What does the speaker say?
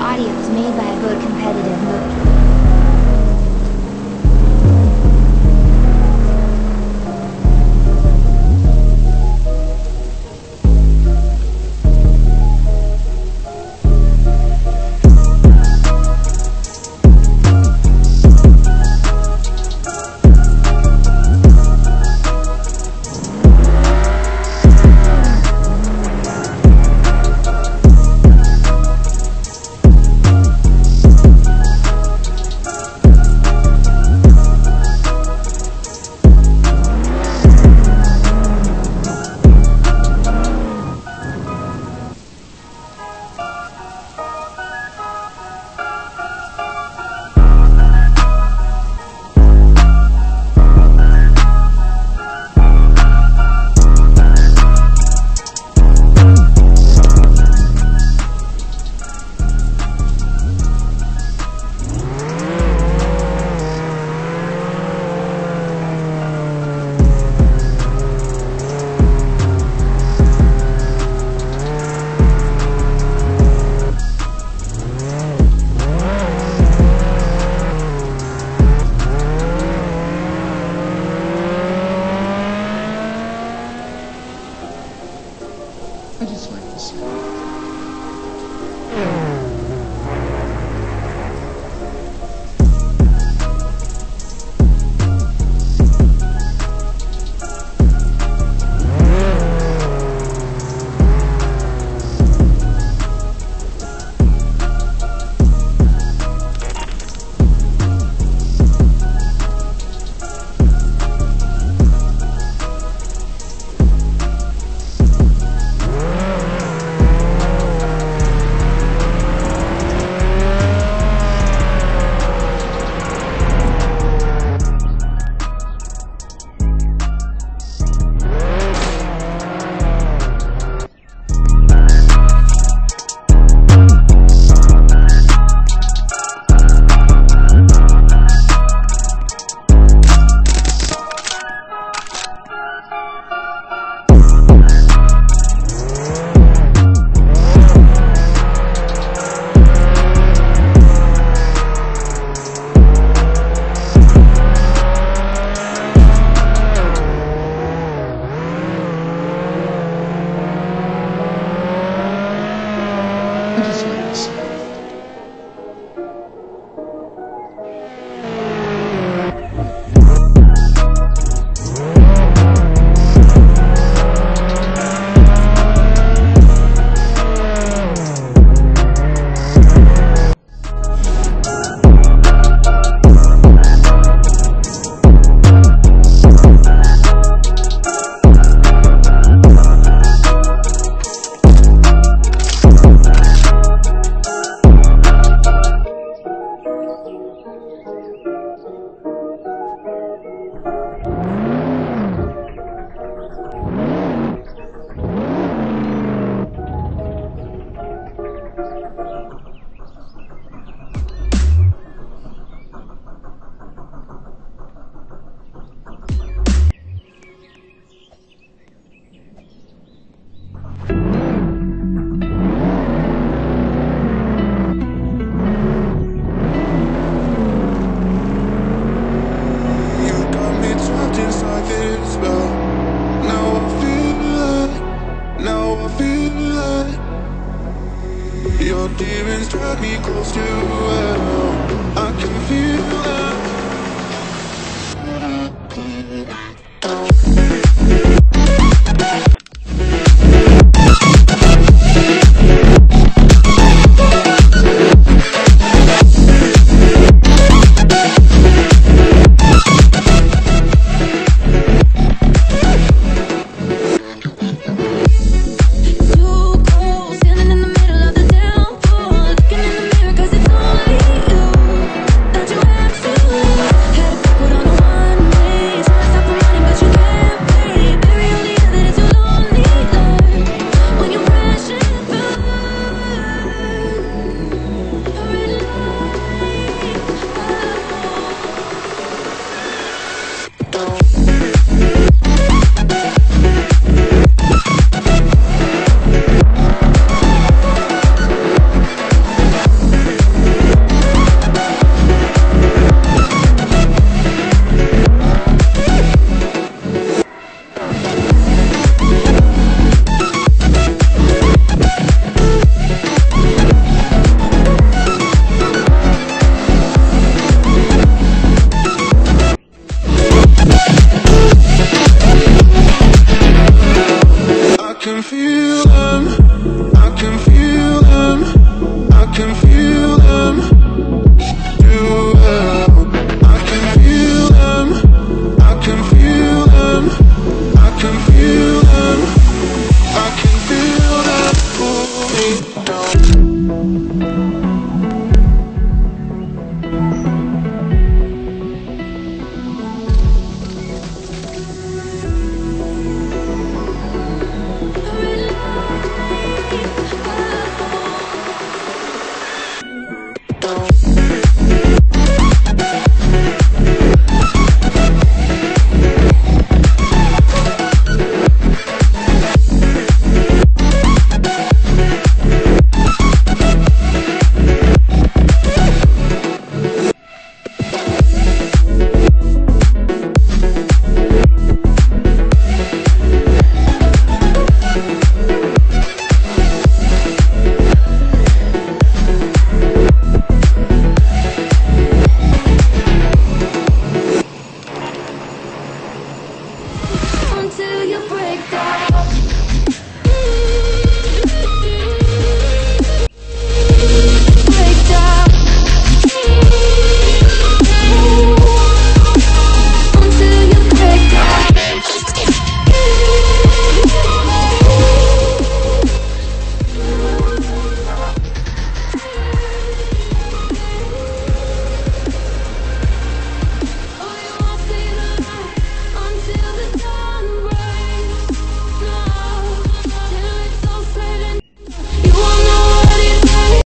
audio is made by a good competitive mode. drag me close to